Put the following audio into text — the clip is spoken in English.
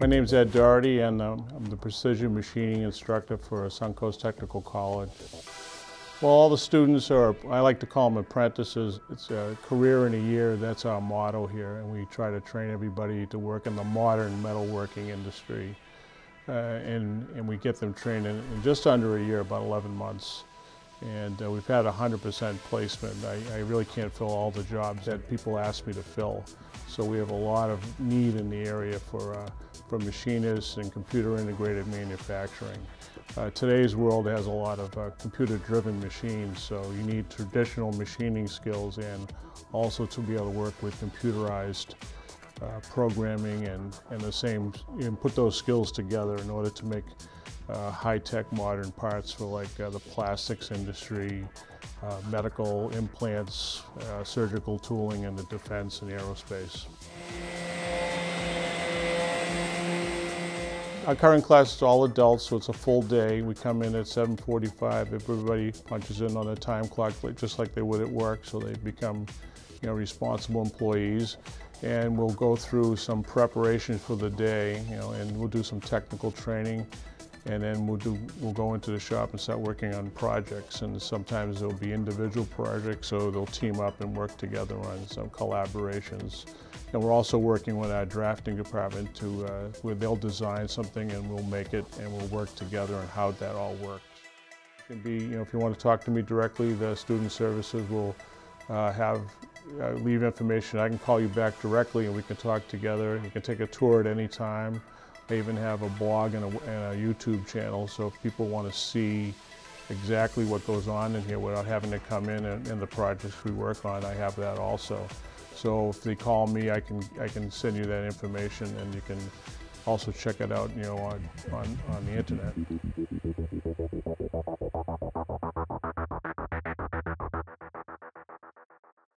My name is Ed Doherty and um, I'm the precision machining instructor for Suncoast Technical College. Well, all the students are, I like to call them apprentices. It's a career in a year, that's our motto here, and we try to train everybody to work in the modern metalworking industry. Uh, and, and we get them trained in, in, just under a year, about 11 months. And uh, we've had 100% placement. I, I really can't fill all the jobs that people ask me to fill. So we have a lot of need in the area for, uh, for machinists and computer integrated manufacturing. Uh, today's world has a lot of uh, computer-driven machines, so you need traditional machining skills and also to be able to work with computerized uh, programming and, and the same, and put those skills together in order to make uh, high-tech modern parts for like uh, the plastics industry, uh, medical implants, surgical tooling, and the defense and aerospace. Our current class is all adults, so it's a full day. We come in at 7.45. Everybody punches in on a time clock just like they would at work, so they become you know, responsible employees. And we'll go through some preparation for the day, you know, and we'll do some technical training. And then we'll, do, we'll go into the shop and start working on projects. And sometimes there'll be individual projects, so they'll team up and work together on some collaborations. And we're also working with our drafting department to, uh, where they'll design something and we'll make it and we'll work together on how that all works. It can be, you know, if you want to talk to me directly, the student services will uh, have, uh, leave information. I can call you back directly and we can talk together. You can take a tour at any time. I even have a blog and a, and a YouTube channel, so if people want to see exactly what goes on in here without having to come in and, and the projects we work on, I have that also. So if they call me, I can I can send you that information, and you can also check it out, you know, on on, on the internet.